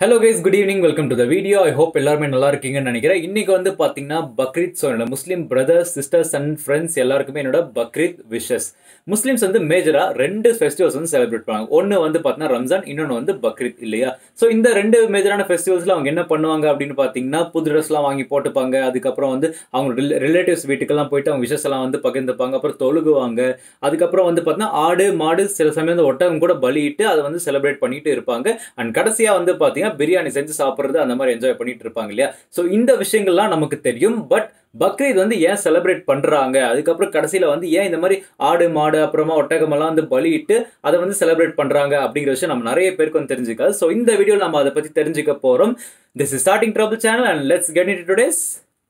Hello guys good evening welcome to the video I hope எல்லாருமே நல்லா இருக்கீங்கன்னு நினைக்கிறேன். இன்றைக்கி வந்து பார்த்தீங்கன்னா பக்ரீத் ஸோ என்னோட Muslim brothers sisters and friends எல்லாருக்குமே என்னோட பக்ரீத் விஷஸ் முஸ்லீம்ஸ் வந்து மேஜராக ரெண்டு ஃபெஸ்டிவல்ஸ் வந்து செலிப்ரேட் பண்ணுவாங்க. ஒன்று வந்து பார்த்தீங்கன்னா ரம்ஜான் இன்னொன்று வந்து பக்ரீத் இல்லையா? ஸோ இந்த ரெண்டு மேஜரான ஃபெஸ்டிவல்ஸில் அவங்க என்ன பண்ணுவாங்க அப்படின்னு பார்த்தீங்கன்னா புது ட்ரெஸ்லாம் வாங்கி போட்டுப்பாங்க. அதுக்கப்புறம் வந்து அவங்க ரிலேட்டிவ்ஸ் வீட்டுக்கெல்லாம் போயிட்டு அவங்க விஷஸ் எல்லாம் வந்து பகிர்ந்துப்பாங்க. அப்புறம் தொழுகுவாங்க. அதுக்கப்புறம் வந்து பார்த்தீங்கன்னா ஆடு மாடு சில சமயம் வந்து ஒட்டகம் கூட பலியிட்டு அதை வந்து செலிப்ரேட் பண்ணிட்டு இருப்பாங்க. அண்ட் கடைசியாக வந்து பார்த்தீங்கன்னா பிரியாணி செஞ்சு சாப்பிட்றது அந்த மாதிரி என்ஜாய் பண்ணிட்டு இருப்பாங்க இல்லையா? ஸோ இந்த விஷயங்கள்லாம் நமக்கு தெரியும். பட் பக்ரீத் வந்து ஏன் செலிப்ரேட் பண்றாங்க? அதுக்கப்புறம் கடைசியில வந்து ஏன் இந்த மாதிரி ஆடு மாடு அப்புறமா ஒட்டகமெல்லாம் வந்து பலியிட்டு அதை வந்து செலிப்ரேட் பண்றாங்க அப்படிங்கிற விஷயம் நம்ம நிறைய பேருக்கு வந்து தெரிஞ்சுக்காது. ஸோ இந்த வீடியோ நம்ம அதை பத்தி தெரிஞ்சுக்க போறோம். This is starting trouble channel and let's get it today's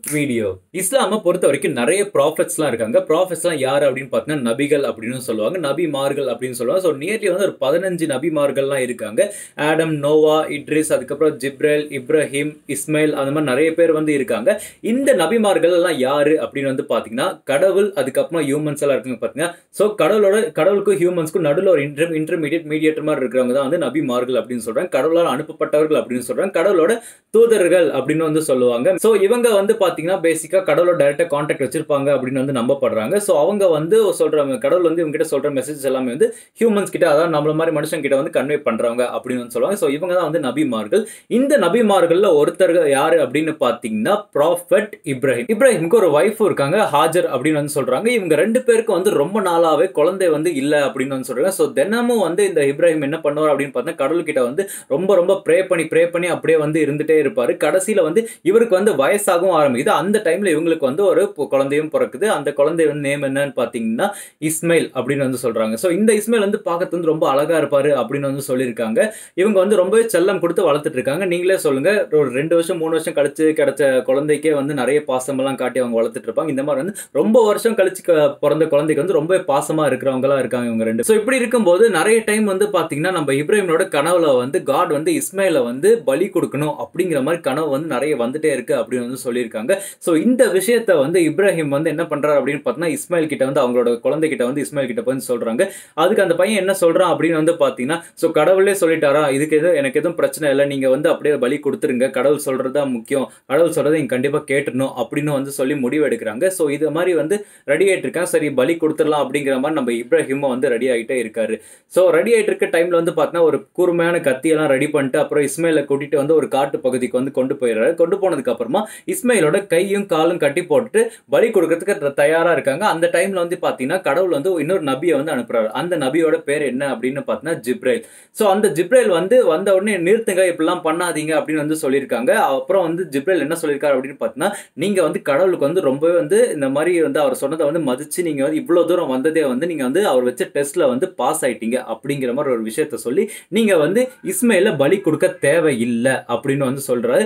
video இஸ்லாமை பொறுத்த வரைக்கும் நிறைய ப்ராஃபட்ஸ்லாம் இருக்காங்க. ப்ராஃபட்ஸ்லாம் யார் அப்படின்னு பார்த்தீங்கன்னா நபிகள் அப்படின்னு சொல்லுவாங்க. நபிமார்கள் அப்படின்னு சொல்லுவாங்க. ஸோ நியர்லி வந்து ஒரு பதினஞ்சு நபிமார்கள்லாம் இருக்காங்க. ஆடம் நோவா இட்ரிஸ் அதுக்கப்புறம் ஜிப்ரேல் இப்ராஹிம் இஸ்மைல் அந்த மாதிரி நிறைய பேர் வந்து இருக்காங்க. இந்த நபிமார்கள் எல்லாம் யார் அப்படின்னு வந்து பார்த்தீங்கன்னா கடவுள் அதுக்கப்புறம் ஹியூமன்ஸ் எல்லாம் இருக்குங்க பார்த்தீங்கன்னா. ஸோ கடவுளோட கடவுளுக்கும் ஹியூமன்ஸ்க்கும் நடுவில் ஒரு இன்டர் இன்டர்மீடியட் மீடியேட்டர் மாதிரி இருக்கிறவங்க தான் வந்து நபிமார்கள் அப்படின்னு சொல்கிறாங்க கடவுளால் அனுப்பப்பட்டவர்கள் அப்படின்னு சொல்கிறாங்க கடவுளோட தூதர்கள் அப்படின்னு வந்து சொல்லுவாங்க. ஸோ இவங்க வந்து பார்த்தீங்கன்னா பேசிக்காக கடவுளோட டைரக்டாக காண்டாக்ட் வச்சிருப்பாங்க அப்படின்னு வந்து நம்பப்படுறாங்க. ஸோ அவங்க வந்து சொல்றாங்க கடவுள் வந்து இவங்ககிட்ட சொல்கிற சொல்ற மெசேஜ் எல்லாமே வந்து ஹியூமன்ஸ் கிட்ட அதாவது நம்மள மாதிரி மனுஷன் கிட்ட வந்து கன்வே பண்றவங்க அப்படின்னு வந்து சொல்லுவாங்க. ஸோ இவங்க தான் வந்து நபிமார்கள். இந்த நபிமார்களில் ஒருத்தர் யாரு அப்படின்னு பார்த்தீங்கன்னா ப்ராஃபட் இப்ராஹிம். இப்ராஹிமுக்கு ஒரு ஒய்ஃபும் இருக்காங்க ஹாஜர் அப்படின்னு வந்து சொல்றாங்க. இவங்க ரெண்டு பேருக்கும் வந்து ரொம்ப நாளாவே குழந்தை வந்து இல்லை அப்படின்னு வந்து சொல்றாங்க. ஸோ தினமும் வந்து இந்த இப்ராஹிம் என்ன பண்ணுவார் அப்படின்னு பார்த்தா கடவுள் கிட்ட வந்து ரொம்ப ரொம்ப ப்ரே பண்ணி ப்ரே பண்ணி அப்படியே வந்து இருந்துட்டே இருப்பார். கடைசியில் வந்து இவருக்கு வந்து வயசாகவும் இது அந்த டைம்ல இவங்களுக்கு வந்து ஒரு குழந்தையும் பிறக்குது. அந்த குழந்தை வந்து நேம் என்னன்னு பார்த்தீங்கன்னா இஸ்மைல் அப்படின்னு வந்து சொல்றாங்க. ஸோ இந்த இஸ்மைல் வந்து பார்க்கறது வந்து ரொம்ப அழகா இருப்பாரு அப்படின்னு வந்து சொல்லியிருக்காங்க. இவங்க வந்து ரொம்பவே செல்லம் கொடுத்து வளர்த்துட்டு இருக்காங்க. நீங்களே சொல்லுங்க ஒரு ரெண்டு வருஷம் மூணு வருஷம் கழிச்சு கிடைச்ச குழந்தைக்கே வந்து நிறைய பாசமெல்லாம் காட்டி அவங்க வளர்த்துட்டு இருப்பாங்க. இந்த மாதிரி வந்து ரொம்ப வருஷம் கழிச்சு பிறந்த குழந்தைக்கு வந்து ரொம்ப பாசமா இருக்கிறவங்களா இருக்காங்க இவங்க ரெண்டு ஸோ இப்படி இருக்கும்போது நிறைய டைம் வந்து பாத்தீங்கன்னா நம்ம இப்ராஹிமோட கனவுல வந்து காட் வந்து இஸ்மைல வந்து பலி கொடுக்கணும் அப்படிங்கிற மாதிரி கனவு வந்து நிறைய வந்துட்டே இருக்கு அப்படின்னு வந்து சொல்லியிருக்காங்க. ஸோ இந்த விஷயத்த வந்து இப்ராஹிம் வந்து என்ன பண்றாரு அப்படின்னு பார்த்தீங்கன்னா இஸ்மாயில் கிட்ட வந்து அவங்களோட குழந்தை கிட்ட வந்து இஸ்மாயில் கிட்ட வந்து சொல்றாங்க. அதுக்கு அந்த பையன் என்ன சொல்றான் அப்படின்னு வந்து பார்த்தீங்கன்னா ஸோ கடவுளே சொல்லிட்டாரா? இதுக்கு எதுவும் எனக்கு எதுவும் பிரச்சனை இல்லை. நீங்க வந்து அப்படியே பலி கொடுத்துருங்க. கடவுள் சொல்றது தான் முக்கியம். கடவுள் சொல்றதை நீங்க கண்டிப்பா கேட்டுடணும் அப்படின்னு வந்து சொல்லி முடிவு எடுக்கிறாங்க. ஸோ இது மாதிரி வந்து ரெடி ஆயிட்டு இருக்கான் சரி பலி கொடுத்துடலாம் அப்படிங்கிற மாதிரி நம்ம இப்ராஹிமும் வந்து ரெடி ஆகிட்டே இருக்காரு. ஸோ ரெடி ஆயிட்டு இருக்க டைம்ல வந்து பார்த்தீங்கன்னா ஒரு கூர்மையான கத்தியெல்லாம் ரெடி பண்ணிட்டு அப்புறம் இஸ்மாயிலை கூட்டிட்டு வந்து ஒரு காட்டு பகுதிக்கு வந்து கொண்டு போயிடுறாரு. கொண்டு போனதுக்கு அப்புறமா இஸ்மாயிலோட கையும் காலும் கட்டி போட்டுட்டு பலி கொடுக்கறதுக்கு தயாராக தயாரா இருக்காங்க. அந்த டைம்ல வந்து பாத்தீங்கன்னா கடவுள் வந்து இன்னொரு நபியை வந்து அனுப்புறாரு. அந்த நபியோட பேர் என்ன அப்படின்னு பார்த்தீங்கன்னா ஜிப்ரேல். ஸோ அந்த ஜிப்ரேல் வந்து வந்த உடனே நிறுத்துங்க இப்படிலாம் பண்ணாதீங்க அப்படின்னு வந்து சொல்லியிருக்காங்க. அப்புறம் வந்து ஜிப்ரேல் என்ன சொல்லியிருக்காரு அப்படின்னு பார்த்தீங்கன்னா நீங்க வந்து கடவுளுக்கு வந்து ரொம்பவே வந்து இந்த மாதிரி வந்து அவர் சொன்னதை வந்து மதிச்சு நீங்க வந்து இவ்வளவு தூரம் வந்ததே வந்து நீங்க வந்து அவர் வச்ச டெஸ்ட்ல வந்து பாஸ் ஆயிட்டீங்க அப்படிங்கிற மாதிரி ஒரு விஷயத்த சொல்லி நீங்க வந்து இஸ்மையில பலி கொடுக்க தேவையில்லை அப்படின்னு வந்து சொல்றாரு.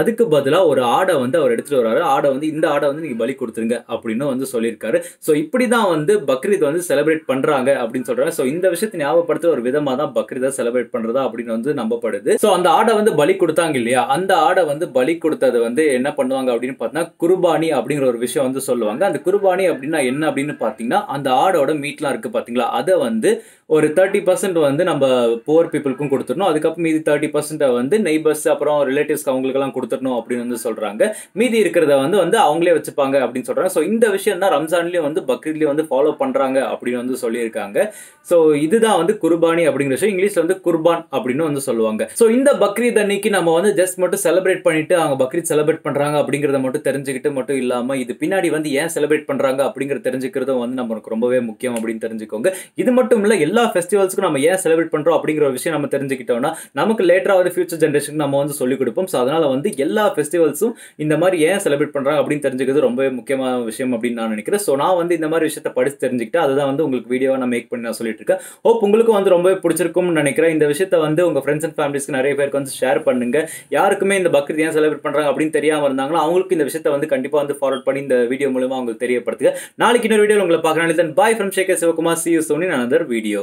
அதுக்கு பதிலா ஒரு ஆடை வந்து அவர் எடுத்து எடுத்துட்டு வராரு ஆடை வந்து இந்த ஆடை வந்து நீங்க பலி கொடுத்துருங்க அப்படின்னு வந்து சொல்லியிருக்காரு. ஸோ இப்படிதான் வந்து பக்ரீத் வந்து செலிப்ரேட் பண்றாங்க அப்படின்னு சொல்றாங்க ஸோ இந்த விஷயத்தை ஞாபகப்படுத்துற ஒரு விதமா தான் பக்ரீதை செலிப்ரேட் பண்றதா அப்படின்னு வந்து நம்பப்படுது. ஸோ அந்த ஆடை வந்து பலி கொடுத்தாங்க இல்லையா? அந்த ஆடை வந்து பலி கொடுத்தது வந்து என்ன பண்ணுவாங்க அப்படின்னு பார்த்தீங்கன்னா குர்பானி அப்படிங்கிற ஒரு விஷயம் வந்து சொல்லுவாங்க. அந்த குர்பானி அப்படின்னா என்ன அப்படின்னு பார்த்தீங்கன்னா அந்த ஆடோட மீட்லாம் இருக்கு பார்த்தீங்களா? அதை வந்து ஒரு தேர்ட்டி பர்சன்ட் வந்து நம்ம புவர் பீப்புளுக்கும் கொடுத்துடணும். அதுக்கப்புறம் மீதி தேர்ட்டி பர்சன்ட்டை வந்து நெய்பர்ஸ் அப்புறம் ரிலேட்டிவ்ஸ்க்கு அவங்களுக்கெல்லாம் கொடுத்துடணும் அப்படின்னு வந்து சொல்றாங்க. மீதி இருக்கிறத வந்து வந்து அவங்களே வச்சுப்பாங்க அப்படின்னு சொல்கிறாங்க ஸோ இந்த விஷயம் தான் ரம்ஜான்லேயும் வந்து பக்ரீத்லேயும் வந்து ஃபாலோ பண்ணுறாங்க அப்படின்னு வந்து சொல்லியிருக்காங்க. ஸோ இதுதான் வந்து குர்பானி அப்படிங்கிற விஷயம். இங்கிலீஷில் வந்து குர்பான் அப்படின்னு வந்து சொல்லுவாங்க. ஸோ இந்த பக்ரீத் அன்னைக்கு நம்ம வந்து ஜஸ்ட் மட்டும் செலிப்ரேட் பண்ணிட்டு அவங்க பக்ரீத் செலிப்ரேட் பண்ணுறாங்க அப்படிங்கிறத மட்டும் தெரிஞ்சுக்கிட்டு மட்டும் இல்லாமல் இது பின்னாடி வந்து ஏன் செலிப்ரேட் பண்ணுறாங்க அப்படிங்கிறத தெரிஞ்சுக்கிறதும் வந்து நமக்கு ரொம்பவே முக்கியம் அப்படின்னு தெரிஞ்சுக்கோங்க. இது மட்டும் இல்லை எல்லா ஃபெஸ்டிவல்ஸுக்கும் நம்ம ஏன் செலிப்ரேட் பண்ணுறோம் அப்படிங்கிற ஒரு விஷயம் நம்ம தெரிஞ்சுக்கிட்டோம்னா நமக்கு லேட்டராக வந்து ஃபியூச்சர் ஜென்ரேஷனுக்கு நம்ம வந்து சொல்லிக் கொடுப்போம். ஸோ அதனால் வந்து எல்லா ஃபெஸ்டிவல்ஸும் இந்த மாதிரி ஏன் செலிப்ரேட் பண்ணுறாங்க அப்படின்னு தெரிஞ்சுக்கிறது ரொம்பவே முக்கியமான விஷயம் அப்படின்னு நான் நினைக்கிறேன். ஸோ நான் வந்து இந்த மாதிரி விஷயத்தை படித்து தெரிஞ்சுக்கிட்டு அதுதான் வந்து உங்களுக்கு வீடியோவை நான் மேக் பண்ணி நான் சொல்லிட்டு இருக்கேன். ஹோப் உங்களுக்கும் வந்து ரொம்பவே பிடிச்சிருக்கும்னு நினைக்கிறேன். இந்த விஷயத்தை வந்து உங்கள் ஃப்ரெண்ட்ஸ் அண்ட் ஃபேமிலிஸ்க்கு நிறைய பேருக்கு வந்து ஷேர் பண்ணுங்க. யாருக்குமே இந்த பக்ரீத் ஏன் செலிப்ரேட் பண்ணுறாங்க அப்படின்னு தெரியாமல் இருந்தாங்களோ அவங்களுக்கு இந்த விஷயத்தை வந்து கண்டிப்பாக வந்து ஃபார்வர்ட் பண்ணி இந்த வீடியோ மூலமாக அவங்களுக்கு தெரியப்படுத்துங்க. நாளைக்கு இன்னொரு வீடியோ உங்களை பார்க்கறேன். Bye from Shekar Sivakumar see you soon another video